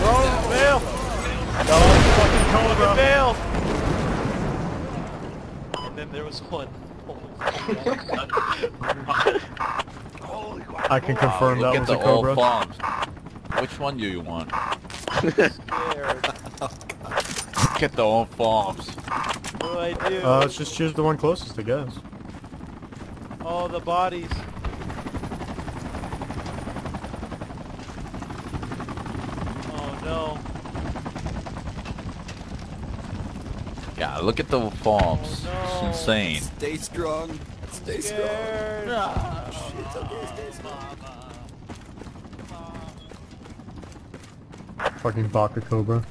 Oh, fail! fucking Cobra! Failed! And then there was one. Holy. I can confirm Look that at was a the old cobra. farms. Which one do you want? Scared. Look at the old bombs. What do I do? Uh, let's just choose the one closest, I guess. Oh, the bodies. Oh no. Yeah, look at the farms. Oh, no. It's insane. Stay strong. Stay strong. Scared. It's okay, stay strong. Fucking Baka Cobra.